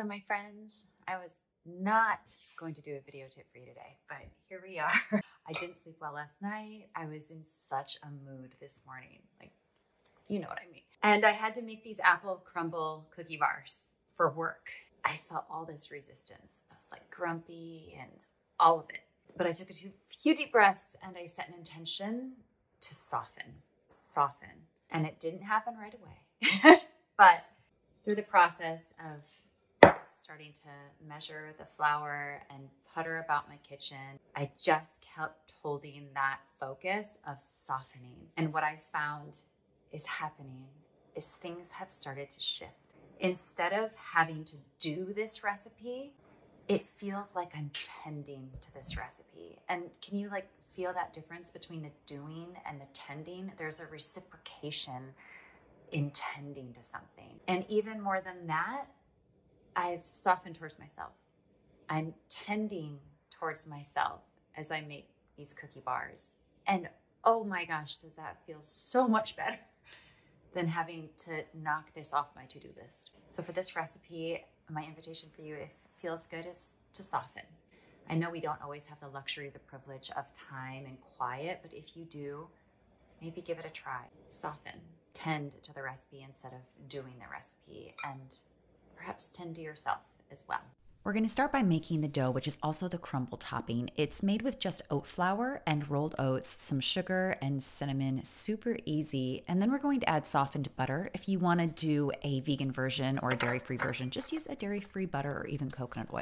Hello, my friends. I was not going to do a video tip for you today, but here we are. I didn't sleep well last night. I was in such a mood this morning. Like, you know what I mean. And I had to make these apple crumble cookie bars for work. I felt all this resistance. I was like grumpy and all of it. But I took a few deep breaths and I set an intention to soften, soften. And it didn't happen right away. but through the process of starting to measure the flour and putter about my kitchen, I just kept holding that focus of softening. And what I found is happening is things have started to shift. Instead of having to do this recipe, it feels like I'm tending to this recipe. And can you like feel that difference between the doing and the tending? There's a reciprocation in tending to something. And even more than that, I've softened towards myself. I'm tending towards myself as I make these cookie bars. And oh my gosh, does that feel so much better than having to knock this off my to do list? So, for this recipe, my invitation for you, if it feels good, is to soften. I know we don't always have the luxury, the privilege of time and quiet, but if you do, maybe give it a try. Soften, tend to the recipe instead of doing the recipe, and perhaps tend to yourself as well. We're going to start by making the dough, which is also the crumble topping. It's made with just oat flour and rolled oats, some sugar and cinnamon, super easy. And then we're going to add softened butter. If you want to do a vegan version or a dairy free version, just use a dairy free butter or even coconut oil.